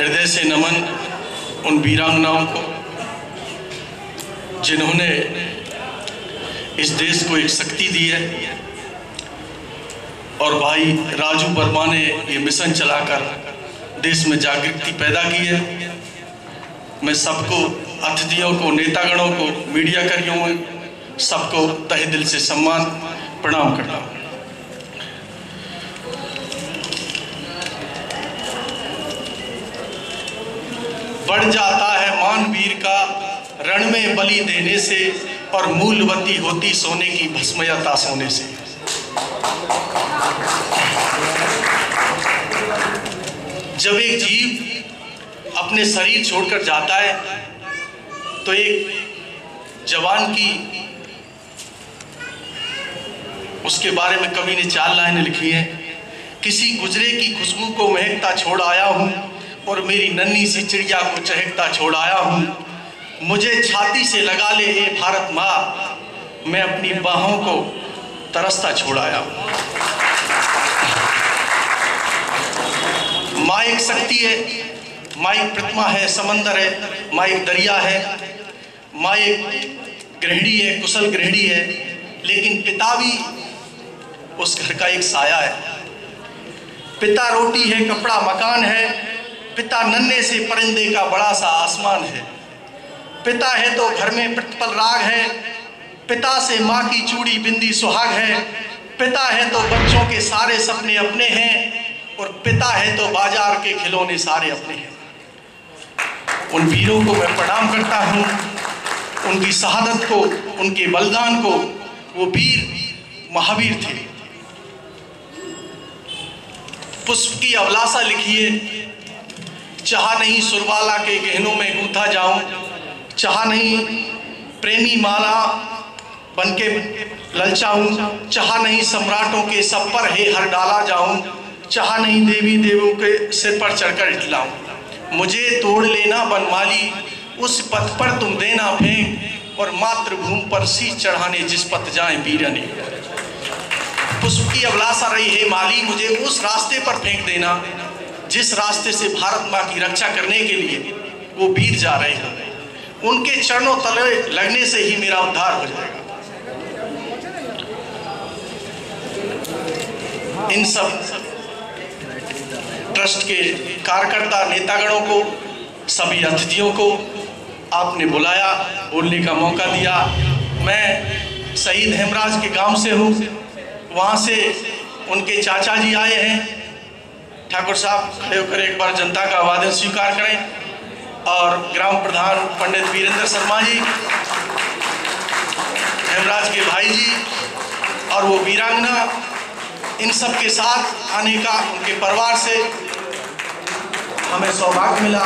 हृदय से नमन उन वीरांगनाओं को, जिन्होंने इस देश को एक शक्ति दी है। और भाई राजू वर्मा ने ये मिशन चलाकर देश में जागृति पैदा की है। मैं सबको, अतिथियों को, नेतागणों को, मीडिया कर्मियों सबको तहे दिल से सम्मान, प्रणाम करता हूँ। बढ़ जाता है मानवीर का रण में बलि देने से और मूलवती होती सोने की भस्मयता सोने से। जब एक जीव अपने शरीर छोड़कर जाता है तो एक जवान की उसके बारे में कवि ने चार लाइनें लिखी हैं। किसी गुजरे की खुशबू को महकता छोड़ आया हूँ और मेरी नन्ही सी चिड़िया को चहकता छोड़ आया हूँ। मुझे छाती से लगा ले ए भारत माँ, मैं अपनी बाहों को तरसता छोड़ आया हूँ। माँ एक शक्ति है, माँ एक प्रतिमा है, समंदर है, माँ एक दरिया है, माँ एक गृहिणी है, कुशल गृहिणी है, लेकिन पिता भी उस घर का एक साया है। पिता रोटी है, कपड़ा मकान है पिता नन्हे से परिंदे का बड़ा सा आसमान है। पिता है तो घर में प्रतिपल राग है। पिता से माँ की चूड़ी बिंदी सुहाग है। पिता है तो बच्चों के सारे सपने अपने हैं और पिता है तो बाज़ार के खिलौने सारे अपने हैं। उन वीरों को मैं प्रणाम करता हूँ। उनकी शहादत को, उनके बलिदान को, वो वीर, महावीर थे। पुष्प की अवलासा लिखिए। चाह नहीं सुरवाला के गहनों में गूंथा जाऊँ, चाह नहीं प्रेमी माला बन के ललचाऊं, चाह नहीं सम्राटों के सब पर हे हर डाला जाऊँ, चाह नहीं देवी देवों के सिर पर चढ़कर इटलाऊं। मुझे तोड़ लेना बनमाली, उस पथ पर तुम देना फेंक और मातृभूमि पर सी चढ़ाने जिस पथ जाए वीरने पुष्प की अवलासा रही है माली, मुझे उस रास्ते पर फेंक देना जिस रास्ते से भारत माँ की रक्षा करने के लिए वो वीर जा रहे हैं, उनके चरणों तले लगने से ही मेरा उद्धार हो जाएगा। इन सब ट्रस्ट के कार्यकर्ता नेतागणों को, सभी अतिथियों को आपने बुलाया, बोलने का मौका दिया। मैं शहीद हेमराज के गाँव से हूँ, वहाँ से उनके चाचा जी आए हैं। ठाकुर साहब खड़े होकर एक बार जनता का आवादन स्वीकार करें। और ग्राम प्रधान पंडित वीरेंद्र शर्मा जी हेमराज के भाई जी, और वो वीरांगना, इन सब के साथ आने का, उनके परिवार से हमें सौभाग्य मिला।